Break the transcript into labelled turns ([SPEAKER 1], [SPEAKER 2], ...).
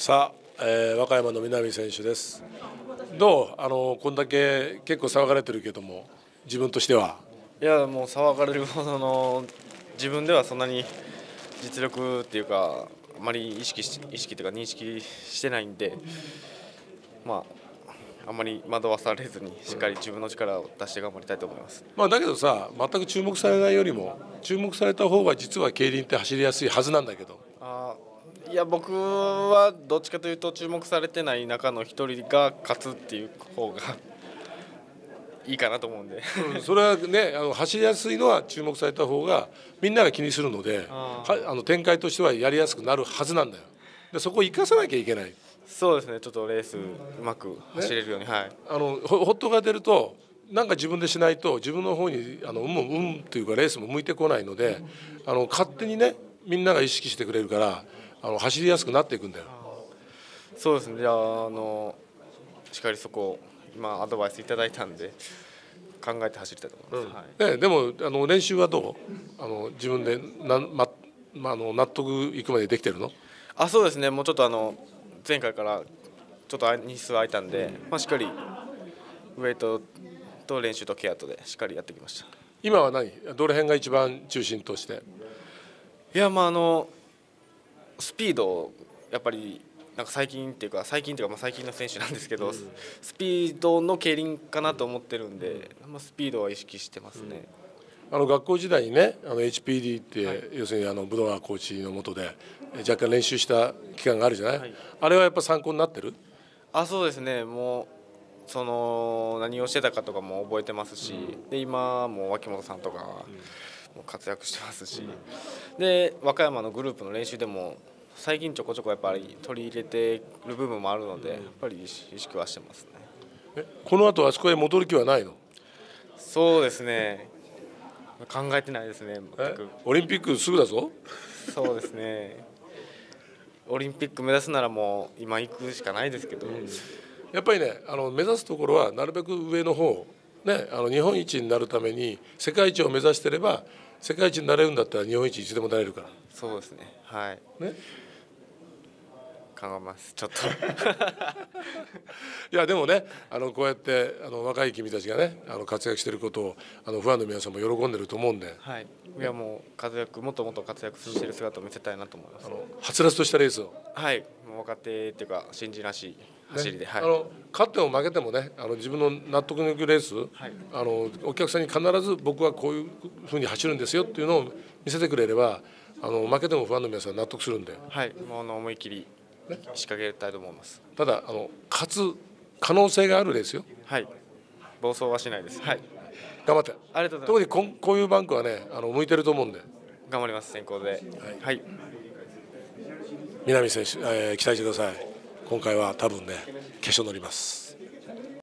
[SPEAKER 1] さあ、えー、和歌山の南選手です。どう？あのこんだけ結構騒がれてるけども自分としては。
[SPEAKER 2] いやもう騒がれるほどの自分ではそんなに実力っていうかあまり意識し意識というか認識してないんでまああんまり惑わされずにしっかり自分の力を出して頑張りたいと思います、
[SPEAKER 1] まあ、だけどさ全く注目されないよりも注目された方が実は競輪って走りやすいはずなんだけど。
[SPEAKER 2] あいや僕はどっちかというと注目されてない中の一人が勝つっていう方が いいかなと思うんで。
[SPEAKER 1] うんそれはねあの走りやすいのは注目された方がみんなが気にするので
[SPEAKER 2] あ
[SPEAKER 1] はあの展開としてはやりやすくなるはずなんだよ。でそこを生かさなきゃいけない。
[SPEAKER 2] そうですね。ちょっとレースうまく走れるように、はい。
[SPEAKER 1] あのほホットが出るとなんか自分でしないと自分の方にあのうんもうんというかレースも向いてこないのであの勝手にねみんなが意識してくれるからあの走りやすくなっていくんだよ。
[SPEAKER 2] そうですね。じゃああのしっかりそこを今アドバイスいただいたんで考えて走りたいと思います、はい
[SPEAKER 1] ね、でもあの練習はどう？あの自分でなん、ままあ、あの納得いくまでできてるの？
[SPEAKER 2] あそうですね。もうちょっとあの前回からちょっと日数空いたんで、まあ、しっかりウェイトと練習とケアとでしっかりやってきました。
[SPEAKER 1] 今は何？どの辺が一番中心として？
[SPEAKER 2] いやまああのスピードをやっぱりなんか最近っていうか最近っていうかまあ最近の選手なんですけど、スピードの競輪かなと思ってるんで、まあ、スピードは意識してますね、
[SPEAKER 1] あの学校時代にねあの HPD って、要するにあのブドワーコーチのもとでえ若干練習した期間があるじゃない、
[SPEAKER 2] はい。
[SPEAKER 1] あれはやっぱ参考になってる？
[SPEAKER 2] あそうですね。もうその何をしてたかとかも覚えてますし、で今も脇本さんとかも活躍してますし、で和歌山のグループの練習でも最近ちょこちょこやっぱり取り入れてる部分もあるのでやっぱり意識はしてますね。
[SPEAKER 1] えこの後あそこへ戻る気はないの？
[SPEAKER 2] そうですね。考えてないですね
[SPEAKER 1] オリンピックすぐだぞ？
[SPEAKER 2] そうですね。オリンピック目指すならもう今行くしかないですけど、
[SPEAKER 1] やっぱりねあの目指すところはなるべく上の方ねあの日本一になるために世界一を目指してれば世界一になれるんだったら日本一いつでもなれるから。
[SPEAKER 2] そうですね。はい。
[SPEAKER 1] ね。
[SPEAKER 2] 考えます。ちょっと。
[SPEAKER 1] いやでもねあのこうやってあの若い君たちがねあの活躍していることをあのファンの皆さんも喜んでると思うんで。
[SPEAKER 2] はい。いやもう活躍もっともっと活躍してる姿を見せたいなと思います。
[SPEAKER 1] あのはつらつとしたレースを、
[SPEAKER 2] はい。もう若手っていうか新人らしい走りで、はい。
[SPEAKER 1] あの勝っても負けてもねあの自分の納得のいくレース、
[SPEAKER 2] はい。
[SPEAKER 1] あのお客さんに必ず僕はこういうふうに走るんですよっていうのを見せてくれればあの負けてもファンの皆さん納得するんで。
[SPEAKER 2] はい。もうあの思い切り仕掛けたいと思います。
[SPEAKER 1] ただあの勝つ可能性があるレースよ。
[SPEAKER 2] はい。暴走はしないです。はい。
[SPEAKER 1] 頑張って。
[SPEAKER 2] ありがとうござい
[SPEAKER 1] 特にこんこういうバンクはねあの向いてると思うんで。
[SPEAKER 2] ます頑張ります先行で。はい。
[SPEAKER 1] 南選手、えー期待してください今回は多分ね決勝乗ります。